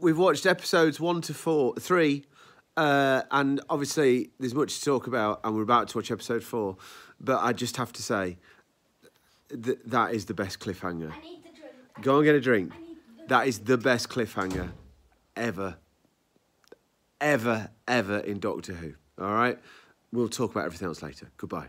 we've watched episodes one to four, three, uh, and obviously there's much to talk about, and we're about to watch episode four. But I just have to say that that is the best cliffhanger. The Go and get a drink. That is the best cliffhanger ever, ever, ever in Doctor Who. All right? We'll talk about everything else later. Goodbye.